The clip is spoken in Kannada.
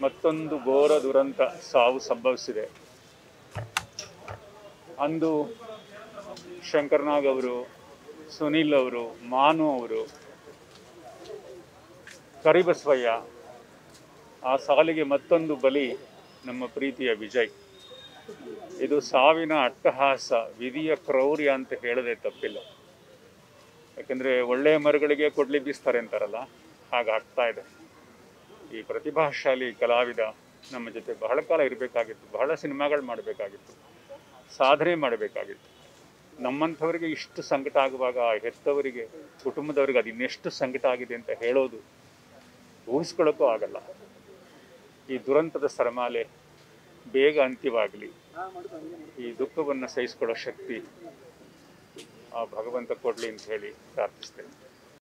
ಮತ್ತೊಂದು ಘೋರ ದುರಂತ ಸಾವು ಸಂಭವಿಸಿದೆ. ಅಂದು ಶಂಕರ್ನಾಗ್ ಅವರು, ಸುನಿಲ್ ಅವರು, ಮಾನು ಅವರು, ಕರಿಬಸವಯ್ಯ, ಆ ಸಾಲಿಗೆ ಮತ್ತೊಂದು ಬಲಿ ನಮ್ಮ ಪ್ರೀತಿಯ ವಿಜಯ್. ಇದು ಸಾವಿನ ಅಟ್ಟಹಾಸ, ವಿಧಿಯ ಕ್ರೌರ್ಯ ಅಂತ ಹೇಳದೆ ತಪ್ಪಿಲ್ಲ. ಯಾಕೆಂದರೆ ಒಳ್ಳೆಯ ಮರಗಳಿಗೆ ಕೊಡ್ಲಿ ಬೀಸ್ತಾರೆ ಅಂತಾರಲ್ಲ ಹಾಗಾಗ್ತಾ ಇದೆ. ಈ ಪ್ರತಿಭಾಶಾಲಿ ಕಲಾವಿದ ನಮ್ಮ ಜೊತೆ ಬಹಳ ಕಾಲ ಇರಬೇಕಾಗಿತ್ತು, ಬಹಳ ಸಿನಿಮಾಗಳು ಮಾಡಬೇಕಾಗಿತ್ತು, ಸಾಧನೆ ಮಾಡಬೇಕಾಗಿತ್ತು. ನಮ್ಮಂಥವರಿಗೆ ಇಷ್ಟು ಸಂಕಟ ಆಗುವಾಗ ಆ ಹೆತ್ತವರಿಗೆ, ಕುಟುಂಬದವರಿಗೆ ಅದು ಇನ್ನೆಷ್ಟು ಸಂಕಟ ಆಗಿದೆ ಅಂತ ಹೇಳೋದು ಊಹಿಸ್ಕೊಳ್ಳೋಕ್ಕೂ ಆಗಲ್ಲ. ಈ ದುರಂತದ ಸರಮಾಲೆ ಬೇಗ ಅಂತ್ಯವಾಗಲಿ, ಈ ದುಃಖವನ್ನು ಸಹಿಸ್ಕೊಳ್ಳೋ ಶಕ್ತಿ ಆ ಭಗವಂತ ಕೊಡಲಿ ಅಂತ ಹೇಳಿ ಪ್ರಾರ್ಥಿಸ್ತೇನೆ.